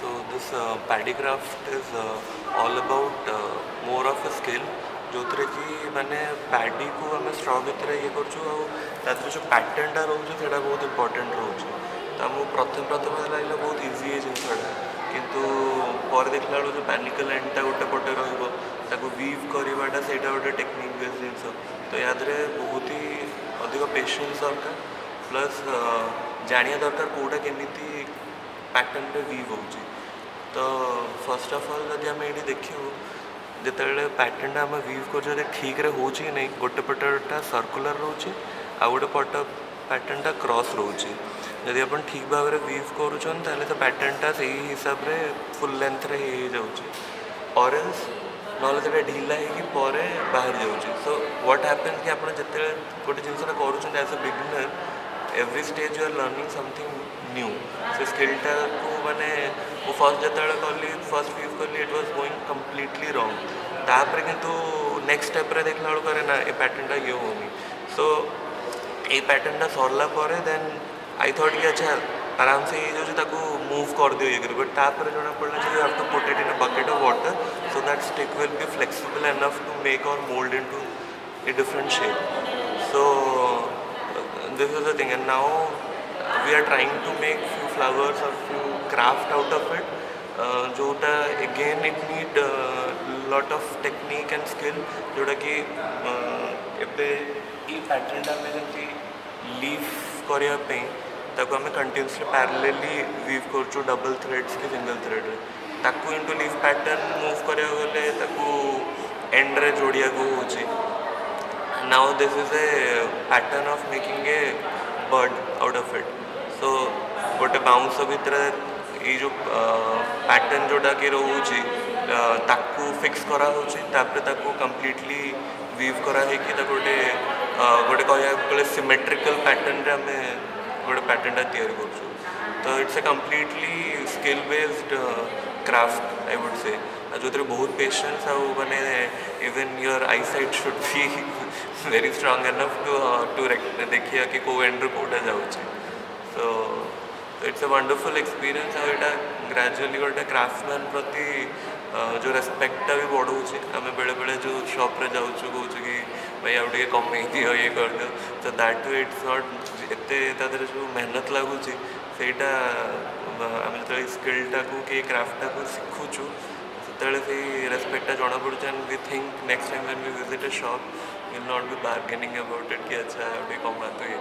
so this uh, paddy craft is uh, all about uh, more of a skill जोथे कि मैंने paddy को आम स्ट्रंग ये करो पैटर्नटा रोचे से बहुत इम्पोर्टाट रोचे तो आम प्रथम प्रथम लगे बहुत इजी है जिनसा कि देख ला बेलू जो पानिकल एंडटा गोटे पटे रोक विव करवाटा से गोटे टेक्निक जिनस तो या बहुत ही अधिक पेसेंस दरकार प्लस जाणी दरकार कौटा केमी पैटर्नटे विव हो तो फर्स्ट अफ अल जब आम ये देखू जो पैटर्न टाइम व्यू कर ठीक रे हो नहीं गोटे पटा सर्कुलर रोच आ गए पट पैटर्न टा क्रस रोच जदि आप ठीक भाव में व्यूव करुन तेल तो पैटर्न टा से हिसाब से फुल लेंथ रे ऑरेंज ना ढिला बाहर जाऊँगी सो व्हाट हापन कि आप जिते गोटे जिनस as a beginner every stage you are learning something new से स्किलटा को मैंने फर्स्ट जिते कल फर्स्ट फ्यूज कल इट व्ज गोईंग कम्प्लीटली रंग ताप नेक्स्ट स्टेप देख ला बेल क्या ना ये पैटर्नटा ये हो सो ये पैटर्नटा सरला देन आई थट कि अच्छा आराम से ये जो मुव कर दिए ये बट जना पड़ा जो हम तो put it in a bucket of water so that stick will be flexible enough to make or mould into a different shape so this is the thing and now we are trying to make few flowers or few craft out of it. जोटा again it need lot of technique and skill जोटा कि pattern टा मैं live करने continuously parallelly live कर double threads कि single thread into लिव pattern move करेंगे एंड्रे जोड़ा को now this is a pattern of making a bird out of it so गोटे बाउंस भितर এই যে প্যাটর্ন যোটাকে রয়েছে তাকে ফিক্স করা হচ্ছে তাপরে তাকে কমপ্লিটলি वीव करा है कि गोटे गोटे कह सिमेट्रिकल पैटर्न रे आम गोटे पैटर्न टा तैयारी करूँ तो it's a completely skill based craft I would say जो बहुत पेशेंस आउ मैंने even your eye sight should be very strong enough to to देखिए कि कौ एंड्रू रू कौटा जाऊे so it's a wonderful experience आउ एटा ग्रेजुअली गोटे क्राफ्टमैन प्रति जो रेस्पेक्टा भी बढ़ऊे आम बेले बेले जो सप्रे जाऊ कौ कि भाई आउ कमे कम ये कर दि तो दैट टू इट्स नट एत जो मेहनत लगुच से आम जो स्किलटा को कि क्राफ्टा को शिखुचु से रेस्पेक्टा जना पड़े and we think next time when we visit a shop will not be bargaining about it कि अच्छा आउ टे ये